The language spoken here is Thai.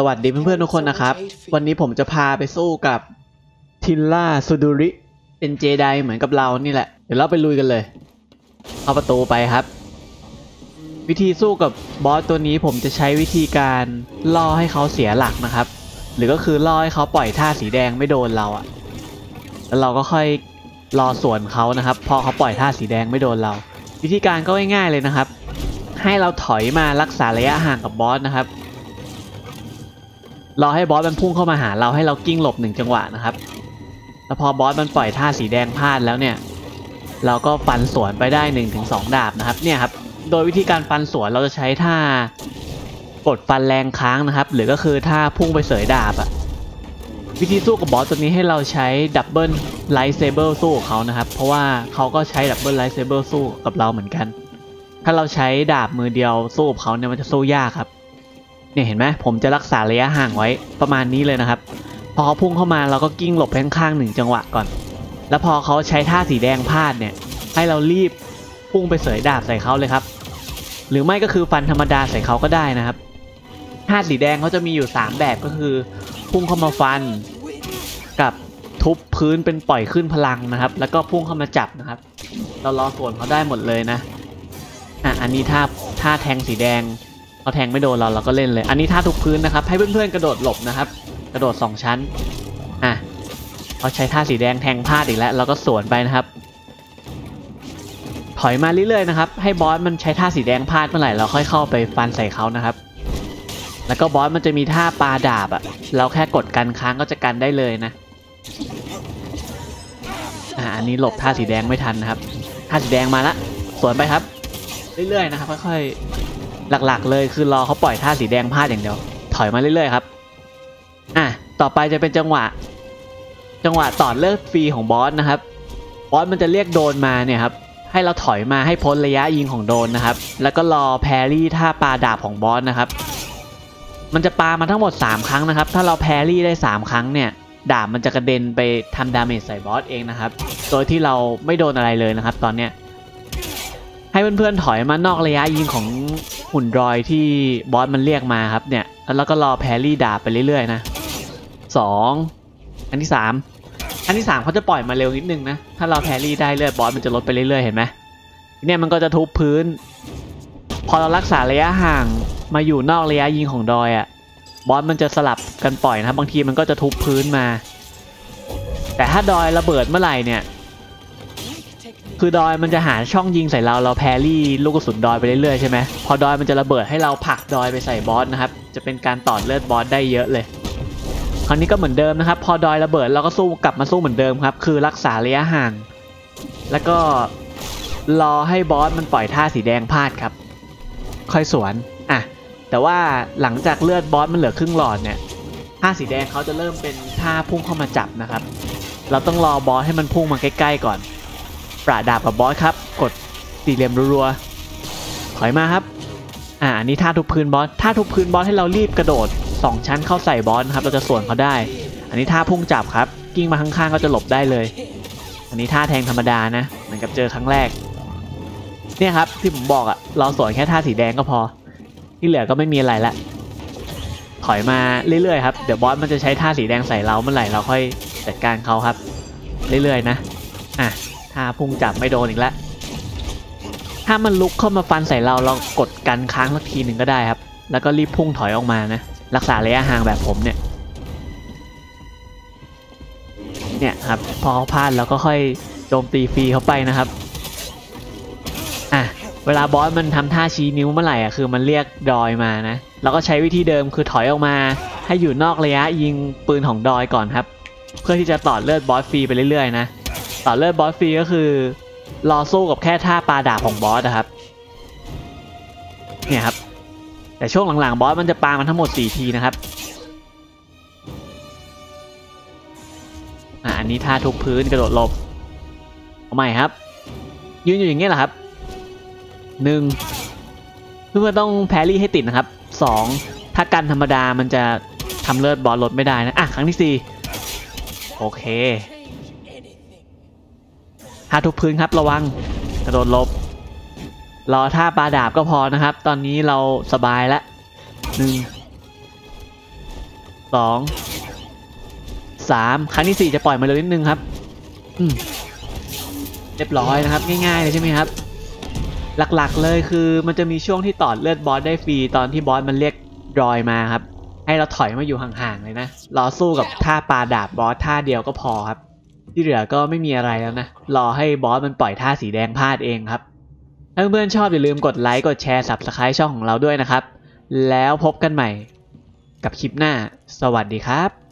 สวัสดีเพื่อนๆทุกคนนะครับ วันนี้ผมจะพาไปสู้กับทิลล่าซูดูริ เป็นเจไดเหมือนกับเรานี่แหละ เดี๋ยวเราไปลุยกันเลยเข้าประตูไปครับ วิธีสู้กับบอสตัวนี้ผมจะใช้วิธีการล่อให้เขาเสียหลักนะครับ หรือก็คือล่อให้เขาปล่อยท่าสีแดงไม่โดนเราอะแล้วเราก็ค่อยรอสวนเขานะครับ พอเขาปล่อยท่าสีแดงไม่โดนเรา วิธีการก็ง่ายๆเลยนะครับ ให้เราถอยมารักษาระยะห่างกับบอสนะครับ รอให้บอสมันพุ่งเข้ามาหาเราให้เรากิ้งหลบหนึ่งจังหวะนะครับ แล้วพอบอสมันปล่อยท่าสีแดงพลาดแล้วเนี่ย เราก็ฟันสวนไปได้1 ถึง 2 ดาบนะครับเนี่ยครับ โดยวิธีการฟันสวนเราจะใช้ท่ากดฟันแรงค้างนะครับ หรือก็คือท่าพุ่งไปเสยดาบอะวิธีสู้กับบอสตัวนี้ให้เราใช้ double lightsaber สู้กับเขานะครับ เพราะว่าเขาก็ใช้ double lightsaber สู้กับเราเหมือนกัน ถ้าเราใช้ดาบมือเดียวสู้กับเขาเนี่ยมันจะสู้ยากครับ เนี่ยเห็นไหมผมจะรักษาระยะห่างไว้ประมาณนี้เลยนะครับ พอเขาพุ่งเข้ามาเราก็กิ้งหลบข้างๆหนึ่งจังหวะก่อน แล้วพอเขาใช้ท่าสีแดงพลาดเนี่ย ให้เรารีบพุ่งไปเสยดาบใส่เขาเลยครับ หรือไม่ก็คือฟันธรรมดาใส่เขาก็ได้นะครับท่าสีแดงเขาจะมีอยู่ 3 แบบก็คือ พุ่งเข้ามาฟันกับทุบพื้นเป็นปล่อยขึ้นพลังนะครับ แล้วก็พุ่งเข้ามาจับนะครับ เรารอส่วนเขาได้หมดเลยนะอะอันนี้ท่าท่าแทงสีแดง เขาแทงไม่โดนเราเราก็เล่นเลย อันนี้ท่าทุกพื้นนะครับ ให้เพื่อนๆกระโดดหลบนะครับ กระโดด 2 ชั้น อะเขาใช้ท่าสีแดงแทงพลาดอีกแล้ว เราก็สวนไปนะครับ ถอยมาเรื่อยๆนะครับ ให้บอสมันใช้ท่าสีแดงพลาดเมื่อไหร่เราค่อยเข้าไปฟันใส่เขานะครับ แล้วก็บอสมันจะมีท่าปลาดาบอะเราแค่กดกันค้างก็จะกันได้เลยนะอะอันนี้หลบท่าสีแดงไม่ทันนะครับ ท่าสีแดงมาละสวนไปครับ เรื่อยๆนะครับค่อยๆ หลักๆ เลยคือรอเขาปล่อยท่าสีแดงพลาดอย่างเดียว ถอยมาเรื่อยๆครับอะต่อไปจะเป็นจังหวะ จังหวะต่อเลิกฟรีของบอสนะครับบอสมันจะเรียกโดนมาเนี่ยครับให้เราถอยมาให้พ้นระยะยิงของโดนนะครับ แล้วก็รอ parry ท่าปาดาบของบอสนะครับ มันจะปามาทั้งหมด 3 ครั้งนะครับ ถ้าเรา parry ได้ 3 ครั้งเนี่ย ดาบมันจะกระเด็นไปทำ damage ใส่บอสเองนะครับ โดยที่เราไม่โดนอะไรเลยนะครับ ตอนเนี้ย ให้เพื่อนๆถอยมานอกระยะยิงของ หุ่นดรอยด์ที่บอสมันเรียกมาครับเนี่ย แล้วก็รอ parry ดาบไปเรื่อยๆนะสองอันที่สามอันที่สามเขาจะปล่อยมาเร็วนิดนึงนะ ถ้าเรา parry ได้เลือดบอสมันจะลดไปเรื่อยๆเห็นไหมเนี่ยมันก็จะทุบพื้น พอเรารักษาระยะห่างมาอยู่นอกระยะยิงของดอยอะ่ะบอสมันจะสลับกันปล่อยนะครับบางทีมันก็จะทุบพื้นมา แต่ถ้าดอยระเบิดเมื่อไหร่เนี่ย คือดอยมันจะหาช่องยิงใส่เราเราแพรี่ลูกกระสุนดอยไปเรื่อยๆใช่ไหมพอดอยมันจะระเบิดให้เราผลักดอยไปใส่บอสนะครับจะเป็นการต่อเลือดบอสได้เยอะเลย คราวนี้ก็เหมือนเดิมนะครับ พอดอยระเบิดเราก็สู้กลับมาสู้เหมือนเดิมครับ คือรักษาระยะห่าง แล้วก็รอให้บอสมันปล่อยท่าสีแดงพลาดครับ ค่อยสวนอะแต่ว่าหลังจากเลือดบอสมันเหลือครึ่งหลอดเนี่ยท่าสีแดงเขาจะเริ่มเป็นท่าพุ่งเข้ามาจับนะครับ เราต้องรอบอสให้มันพุ่งมาใกล้ๆก่อน ปราดาบกับบอสครับ กดสี่เหลี่ยมรัวๆถอยมาครับ อ่าอันนี้ท่าทุบพื้นบอสท่าทุบพื้นบอสให้เรารีบกระโดด 2 ชั้นเข้าใส่บอสครับ เราจะสวนเขาได้ อันนี้ท่าพุ่งจับครับ กิ้งมาข้างๆก็จะหลบได้เลย อันนี้ท่าแทงธรรมดานะเหมือนกับเจอครั้งแรก เนี่ยครับที่ผมบอกอะเราสวนแค่ท่าสีแดงก็พอ ที่เหลือก็ไม่มีอะไรละถอยมาเรื่อยๆครับ เดี๋ยวบอสมันจะใช้ท่าสีแดงใส่เราเมื่อไหร่เราค่อยจัดการเขาครับ เรื่อยๆนะ อะาพุ่งจับไม่โดนอีกแล้ว ถ้ามันลุกเข้ามาฟันใส่เราเรากดกันค้างสักทีหนึ่งก็ได้ครับ แล้วก็รีบพุ่งถอยออกมานะ รักษาระยะห่างแบบผมเนี่ย เนี่ยครับ พอเขาพลาดเราก็ค่อยโจมตีฟรีเขาไปนะครับอะเวลาบอสมันทำท่าชี้นิ้วเมื่อไหร่อะคือมันเรียกดอยมานะเราก็ใช้วิธีเดิมคือถอยออกมา ให้อยู่นอกระยะยิงปืนของดอยก่อนครับ เพื่อที่จะต่อเลือดบอสฟรีไปเรื่อยๆนะ ต่อเลือดบอสฟรีก็คือ รอสู้กับแค่ท่าปาดาบของบอสนะครับ เนี่ยครับ แต่ช่วงหลังๆ บอสมันจะปามันทั้งหมด 4 ทีนะครับ อ่าอันนี้ท่าทุบพื้นกระโดดหลบเอาใหม่ครับ ยืนอยู่อย่างเงี้ยแหละครับหนึ่งเพื่อนต้องแพรี่ให้ติดนะครับสองถ้ากันธรรมดามันจะทำเลือดบอสลดไม่ได้นะ อะ ครั้งที่สี่โอเค ท่าทุบพื้นครับระวังกระโดดลบรอท่าปลาดาบก็พอนะครับ ตอนนี้เราสบายแล้วหนึ่งสองสามครั้งที่สี่จะปล่อยมาเร็วนิดนึงครับอืเรียบร้อยนะครับ ง่ายๆเลยใช่ไหมครับ หลักๆเลยคือมันจะมีช่วงที่ตอดเลือดบอสได้ฟรีตอนที่บอสมันเรียกรอยมาครับ ให้เราถอยมาอยู่ห่างๆเลยนะรอสู้กับท่าปลาดาบบอสท่าเดียวก็พอครับ ที่เหลือก็ไม่มีอะไรแล้วนะ รอให้บอสมันปล่อยท่าสีแดงพลาดเองครับถ้าเพื่อนๆชอบอย่าลืมกดไลค์กดแชร์ subscribe ช่องของเราด้วยนะครับ แล้วพบกันใหม่กับคลิปหน้า สวัสดีครับ